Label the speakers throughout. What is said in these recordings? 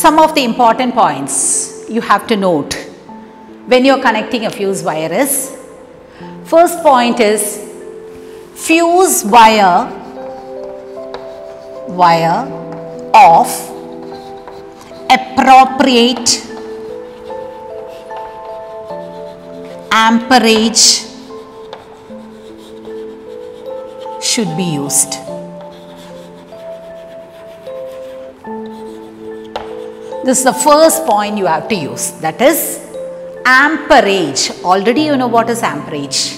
Speaker 1: Some of the important points you have to note when you are connecting a fuse wire is first point is fuse wire wire of appropriate amperage should be used. This is the first point you have to use that is amperage. Already you know what is amperage.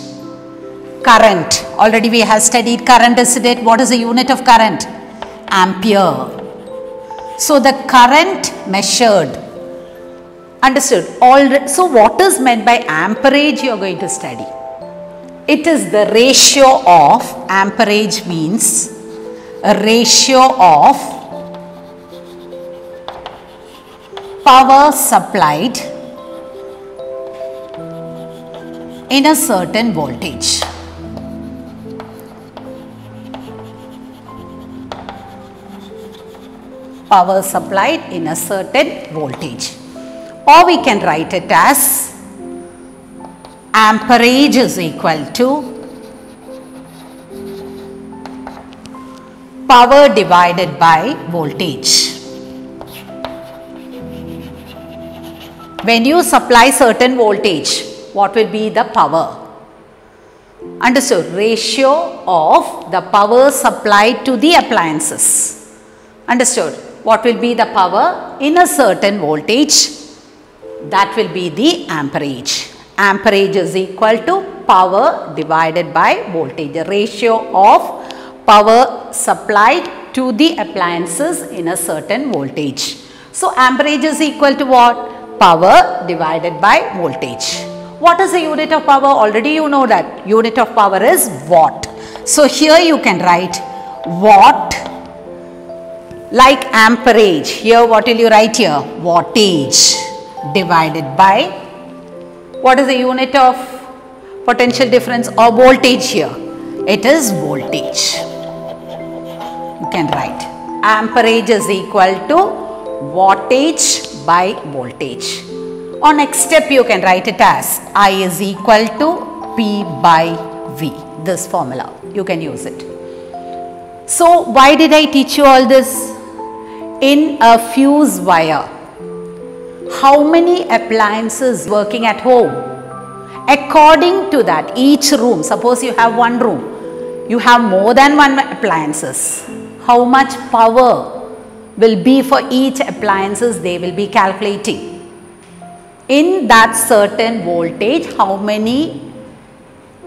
Speaker 1: Current. Already we have studied current isn't it? What is the unit of current? Ampere. So the current measured. Understood? So what is meant by amperage you are going to study? It is the ratio of amperage means a ratio of power supplied in a certain voltage. Power supplied in a certain voltage or we can write it as amperage is equal to power divided by voltage. When you supply certain voltage, what will be the power? Understood? Ratio of the power supplied to the appliances. Understood? What will be the power in a certain voltage? That will be the amperage. Amperage is equal to power divided by voltage. The ratio of power supplied to the appliances in a certain voltage. So, amperage is equal to what? Power divided by voltage. What is the unit of power? Already you know that unit of power is watt. So, here you can write watt like amperage. Here what will you write here? Wattage divided by what is the unit of potential difference or voltage here? It is voltage. You can write amperage is equal to wattage by voltage. On next step you can write it as I is equal to P by V. This formula you can use it. So why did I teach you all this? In a fuse wire, how many appliances working at home? According to that, each room, suppose you have one room, you have more than one appliances. How much power will be for each appliances they will be calculating. In that certain voltage, how many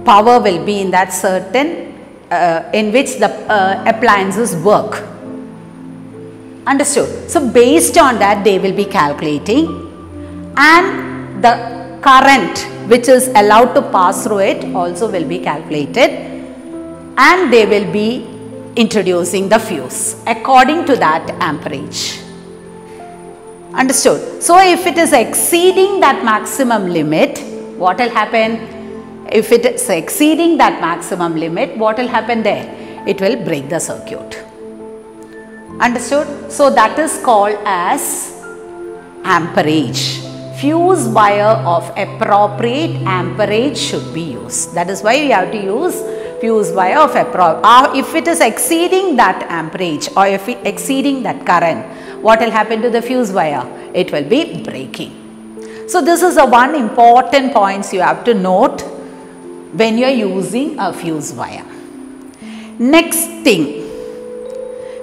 Speaker 1: power will be in that certain uh, in which the uh, appliances work. Understood? So, based on that they will be calculating and the current which is allowed to pass through it also will be calculated and they will be introducing the fuse according to that amperage. Understood? So, if it is exceeding that maximum limit, what will happen? If it is exceeding that maximum limit, what will happen there? It will break the circuit. Understood? So, that is called as amperage. Fuse wire of appropriate amperage should be used. That is why we have to use fuse wire of appropriate. Uh, if it is exceeding that amperage or if it exceeding that current, what will happen to the fuse wire? It will be breaking. So, this is the one important points you have to note when you are using a fuse wire. Next thing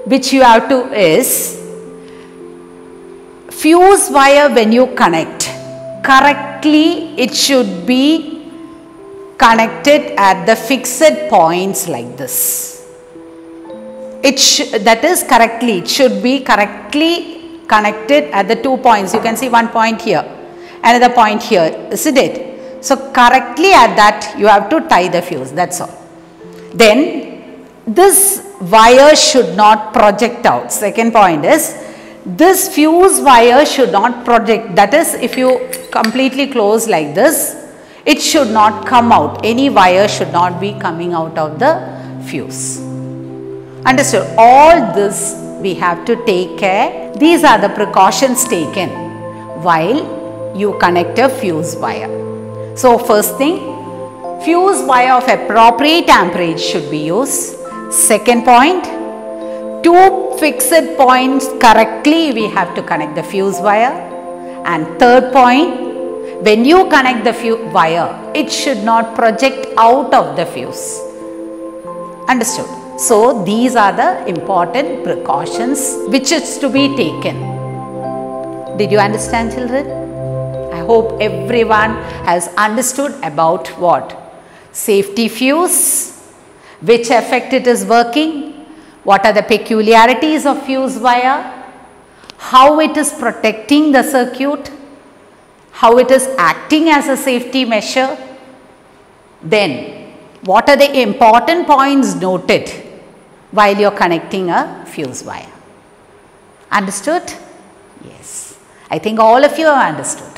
Speaker 1: which you have to is fuse wire when you connect correctly it should be connected at the fixed points like this. It that is correctly it should be correctly connected at the two points you can see one point here another point here isn't it. So, correctly at that you have to tie the fuse that is all. Then this wire should not project out. Second point is this fuse wire should not project that is if you completely close like this it should not come out any wire should not be coming out of the fuse. Understood all this we have to take care these are the precautions taken while you connect a fuse wire. So first thing, fuse wire of appropriate amperage should be used. Second point, two fixed points correctly we have to connect the fuse wire. And third point, when you connect the fuse wire, it should not project out of the fuse. Understood? So, these are the important precautions which is to be taken. Did you understand children? I hope everyone has understood about what? Safety fuse, which effect it is working, what are the peculiarities of fuse wire, how it is protecting the circuit, how it is acting as a safety measure, then what are the important points noted while you are connecting a fuse wire. Understood? Yes. I think all of you have understood.